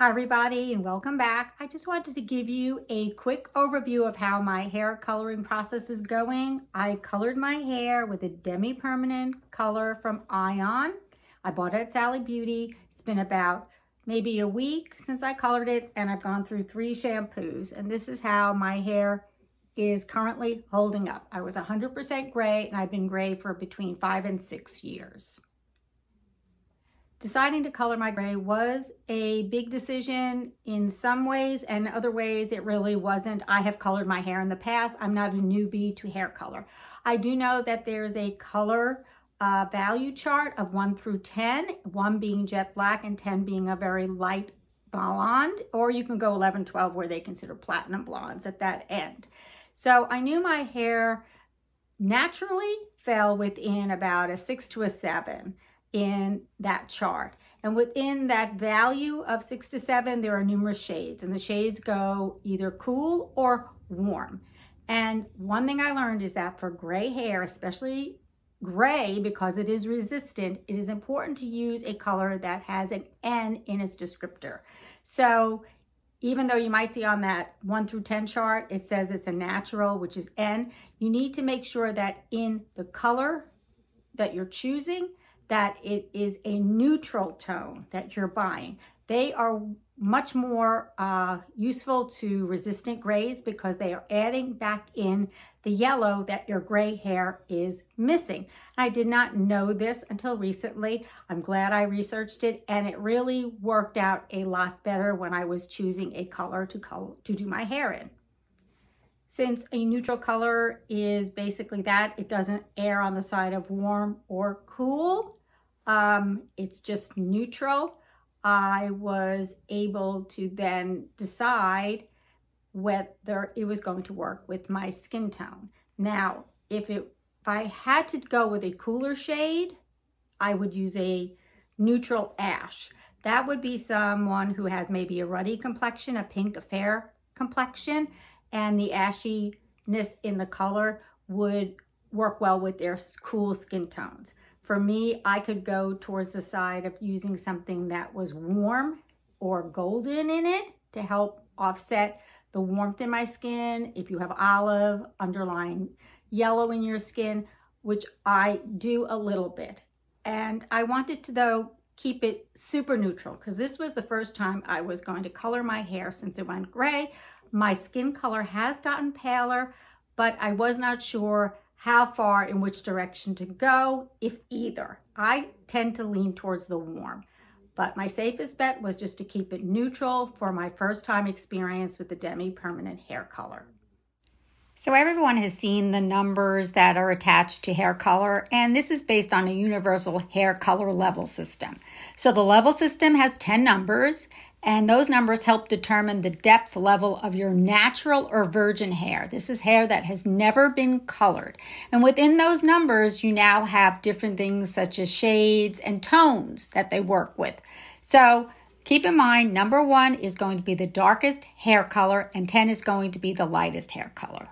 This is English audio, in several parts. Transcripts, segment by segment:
Hi everybody and welcome back. I just wanted to give you a quick overview of how my hair coloring process is going. I colored my hair with a demi-permanent color from Ion. I bought it at Sally Beauty. It's been about maybe a week since I colored it and I've gone through three shampoos and this is how my hair is currently holding up. I was 100% gray and I've been gray for between five and six years. Deciding to color my gray was a big decision in some ways and other ways it really wasn't. I have colored my hair in the past. I'm not a newbie to hair color. I do know that there is a color uh, value chart of 1 through 10, 1 being jet black and 10 being a very light blonde, or you can go 11, 12 where they consider platinum blondes at that end. So I knew my hair naturally fell within about a 6 to a 7 in that chart. And within that value of six to seven, there are numerous shades and the shades go either cool or warm. And one thing I learned is that for gray hair, especially gray, because it is resistant, it is important to use a color that has an N in its descriptor. So even though you might see on that 1 through 10 chart, it says it's a natural, which is N, you need to make sure that in the color that you're choosing, that it is a neutral tone that you're buying. They are much more uh, useful to resistant grays because they are adding back in the yellow that your gray hair is missing. I did not know this until recently. I'm glad I researched it and it really worked out a lot better when I was choosing a color to, color, to do my hair in. Since a neutral color is basically that, it doesn't err on the side of warm or cool. Um, it's just neutral. I was able to then decide whether it was going to work with my skin tone. Now, if it if I had to go with a cooler shade, I would use a neutral ash. That would be someone who has maybe a ruddy complexion, a pink, a fair complexion, and the ashiness in the color would work well with their cool skin tones. For me, I could go towards the side of using something that was warm or golden in it to help offset the warmth in my skin. If you have olive, underlying yellow in your skin, which I do a little bit. And I wanted to, though, keep it super neutral because this was the first time I was going to color my hair since it went gray. My skin color has gotten paler, but I was not sure how far in which direction to go, if either. I tend to lean towards the warm, but my safest bet was just to keep it neutral for my first time experience with the demi-permanent hair color. So everyone has seen the numbers that are attached to hair color, and this is based on a universal hair color level system. So the level system has 10 numbers, and those numbers help determine the depth level of your natural or virgin hair. This is hair that has never been colored. And within those numbers, you now have different things such as shades and tones that they work with. So keep in mind, number one is going to be the darkest hair color, and 10 is going to be the lightest hair color.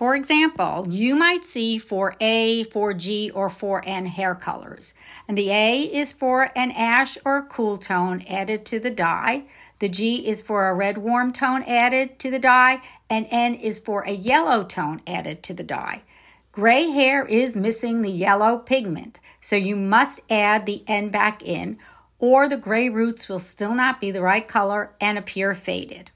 For example, you might see for A, for G, or for N hair colors. And the A is for an ash or cool tone added to the dye. The G is for a red warm tone added to the dye. And N is for a yellow tone added to the dye. Gray hair is missing the yellow pigment, so you must add the N back in, or the gray roots will still not be the right color and appear faded.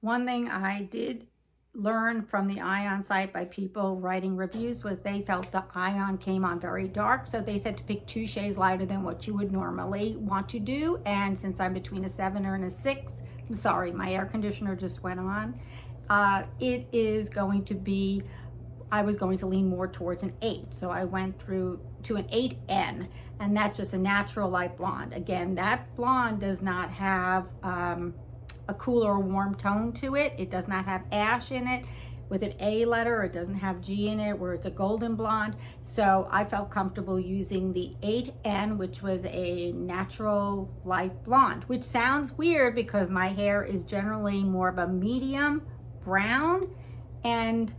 One thing I did learned from the Ion site by people writing reviews was they felt the Ion came on very dark. So they said to pick two shades lighter than what you would normally want to do. And since I'm between a seven and a six, I'm sorry, my air conditioner just went on. Uh, it is going to be, I was going to lean more towards an eight. So I went through to an 8N and that's just a natural light blonde. Again, that blonde does not have, um, a cool or warm tone to it. It does not have ash in it with an A letter. It doesn't have G in it where it's a golden blonde. So I felt comfortable using the 8N, which was a natural light blonde, which sounds weird because my hair is generally more of a medium brown and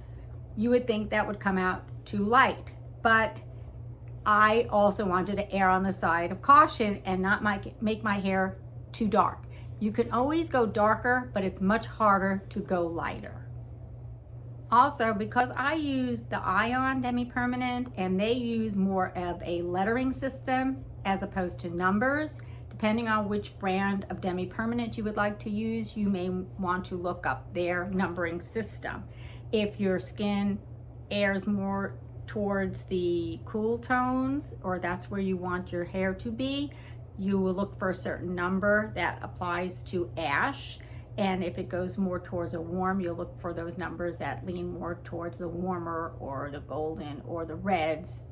you would think that would come out too light. But I also wanted to err on the side of caution and not make my hair too dark. You can always go darker, but it's much harder to go lighter. Also, because I use the Ion Demi-Permanent and they use more of a lettering system as opposed to numbers, depending on which brand of Demi-Permanent you would like to use, you may want to look up their numbering system. If your skin airs more towards the cool tones or that's where you want your hair to be, you will look for a certain number that applies to ash and if it goes more towards a warm, you'll look for those numbers that lean more towards the warmer or the golden or the reds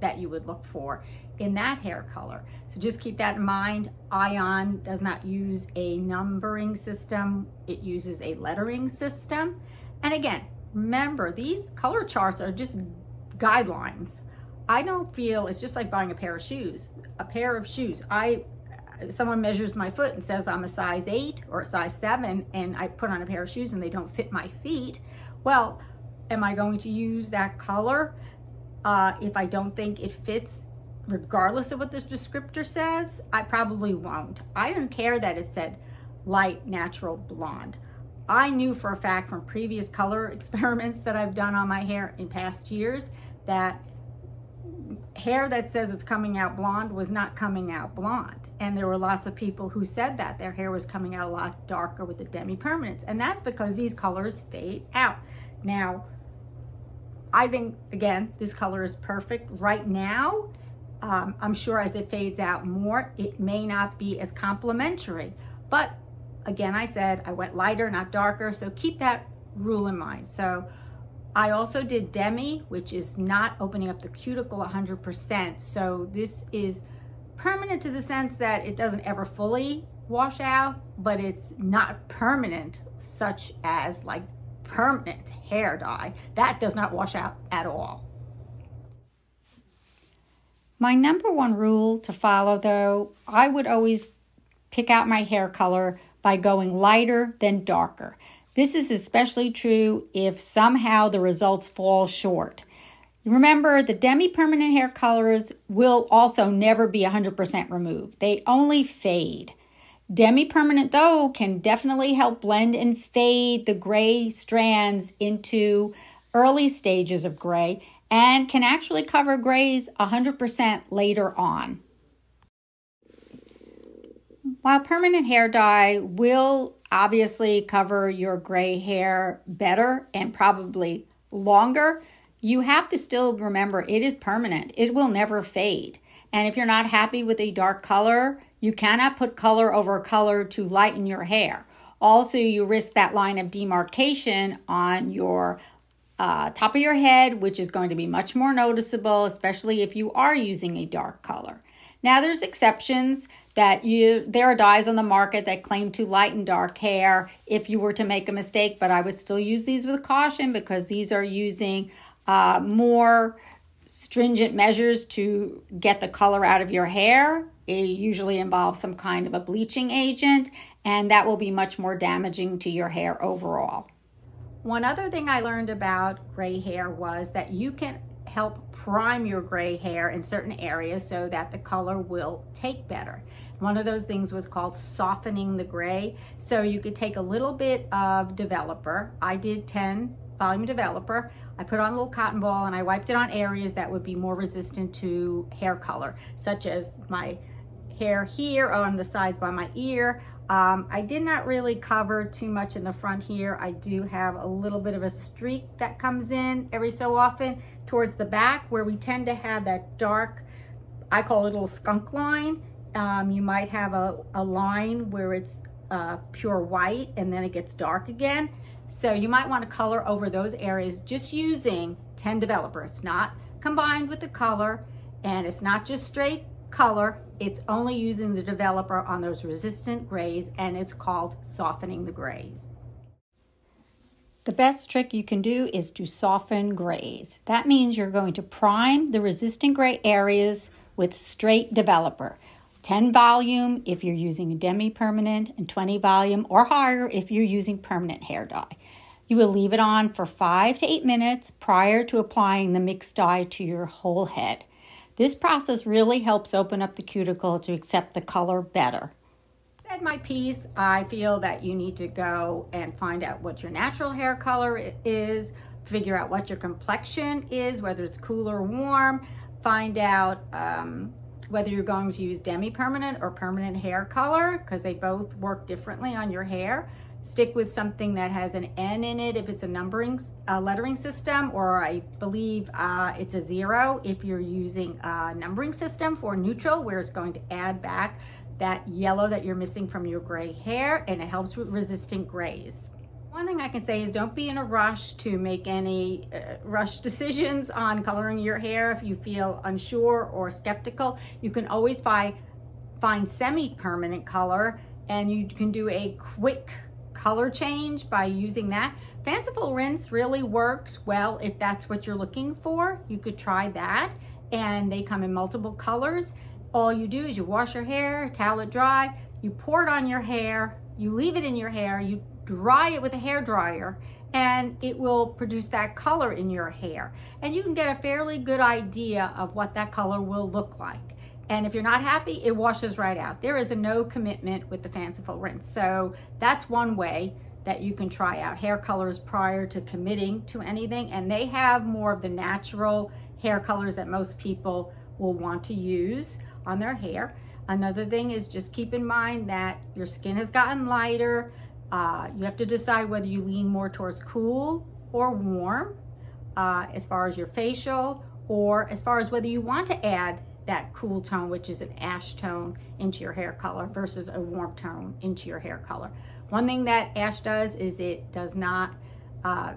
that you would look for in that hair color. So just keep that in mind. Ion does not use a numbering system. It uses a lettering system. And again, remember these color charts are just guidelines. I don't feel it's just like buying a pair of shoes. A pair of shoes. I someone measures my foot and says I'm a size eight or a size seven and I put on a pair of shoes and they don't fit my feet, well, am I going to use that color uh, if I don't think it fits regardless of what this descriptor says? I probably won't. I don't care that it said light natural blonde. I knew for a fact from previous color experiments that I've done on my hair in past years that hair that says it's coming out blonde was not coming out blonde. And there were lots of people who said that their hair was coming out a lot darker with the demi-permanence. And that's because these colors fade out. Now, I think, again, this color is perfect right now. Um, I'm sure as it fades out more, it may not be as complementary. But again, I said I went lighter, not darker. So keep that rule in mind. So I also did Demi, which is not opening up the cuticle 100%. So this is permanent to the sense that it doesn't ever fully wash out, but it's not permanent, such as like permanent hair dye. That does not wash out at all. My number one rule to follow, though, I would always pick out my hair color by going lighter than darker. This is especially true if somehow the results fall short. Remember, the demi-permanent hair colors will also never be 100% removed. They only fade. Demi-permanent, though, can definitely help blend and fade the gray strands into early stages of gray and can actually cover grays 100% later on. While permanent hair dye will obviously cover your gray hair better and probably longer, you have to still remember it is permanent. It will never fade. And if you're not happy with a dark color, you cannot put color over color to lighten your hair. Also, you risk that line of demarcation on your uh, top of your head, which is going to be much more noticeable, especially if you are using a dark color. Now, there's exceptions that you there are dyes on the market that claim to lighten dark hair if you were to make a mistake, but I would still use these with caution because these are using uh, more stringent measures to get the color out of your hair. It usually involves some kind of a bleaching agent, and that will be much more damaging to your hair overall. One other thing I learned about gray hair was that you can help prime your gray hair in certain areas so that the color will take better. One of those things was called softening the gray. So you could take a little bit of developer. I did 10 volume developer. I put on a little cotton ball and I wiped it on areas that would be more resistant to hair color, such as my hair here on the sides by my ear. Um, I did not really cover too much in the front here. I do have a little bit of a streak that comes in every so often towards the back where we tend to have that dark, I call it a little skunk line. Um, you might have a, a line where it's uh, pure white and then it gets dark again. So you might want to color over those areas just using 10 Developer. It's not combined with the color and it's not just straight color. It's only using the developer on those resistant grays and it's called softening the grays. The best trick you can do is to soften grays. That means you're going to prime the resistant gray areas with straight developer. 10 volume if you're using a demi-permanent and 20 volume or higher if you're using permanent hair dye. You will leave it on for five to eight minutes prior to applying the mixed dye to your whole head. This process really helps open up the cuticle to accept the color better. My piece, I feel that you need to go and find out what your natural hair color is, figure out what your complexion is, whether it's cool or warm, find out um, whether you're going to use demi-permanent or permanent hair color because they both work differently on your hair. Stick with something that has an N in it if it's a numbering uh, lettering system, or I believe uh, it's a zero if you're using a numbering system for neutral, where it's going to add back that yellow that you're missing from your gray hair, and it helps with resistant grays. One thing I can say is don't be in a rush to make any uh, rush decisions on coloring your hair if you feel unsure or skeptical. You can always find, find semi-permanent color and you can do a quick color change by using that. Fanciful rinse really works well if that's what you're looking for. You could try that and they come in multiple colors. All you do is you wash your hair, towel it dry, you pour it on your hair, you leave it in your hair, you dry it with a hair dryer and it will produce that color in your hair. And you can get a fairly good idea of what that color will look like. And if you're not happy, it washes right out. There is a no commitment with the fanciful rinse. So that's one way that you can try out hair colors prior to committing to anything. And they have more of the natural hair colors that most people will want to use on their hair. Another thing is just keep in mind that your skin has gotten lighter. Uh, you have to decide whether you lean more towards cool or warm uh, as far as your facial or as far as whether you want to add that cool tone, which is an ash tone into your hair color versus a warm tone into your hair color. One thing that ash does is it does not uh,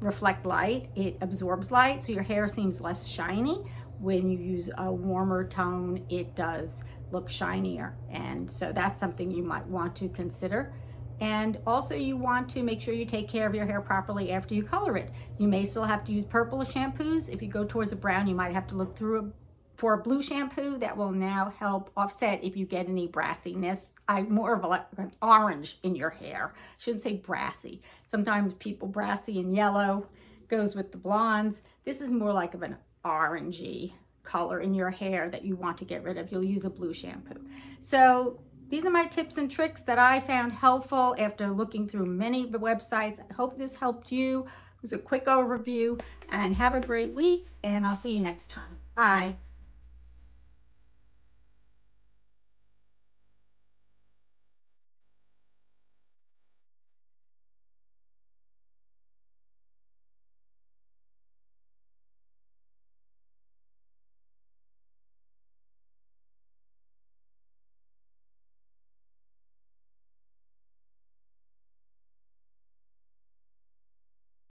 reflect light. It absorbs light, so your hair seems less shiny. When you use a warmer tone, it does look shinier. And so that's something you might want to consider. And also you want to make sure you take care of your hair properly after you color it. You may still have to use purple shampoos. If you go towards a brown, you might have to look through a, for a blue shampoo that will now help offset if you get any brassiness. I more of an orange in your hair. I shouldn't say brassy. Sometimes people brassy and yellow goes with the blondes. This is more like of an orangey color in your hair that you want to get rid of. You'll use a blue shampoo. So these are my tips and tricks that I found helpful after looking through many websites. I hope this helped you. It was a quick overview and have a great week and I'll see you next time. Bye.